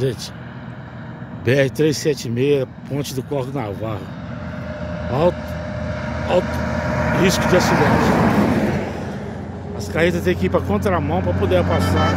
Gente, BR-376, ponte do Corvo Navarro. Alto, alto risco de acidente. As carretas têm que ir para contramão para poder passar.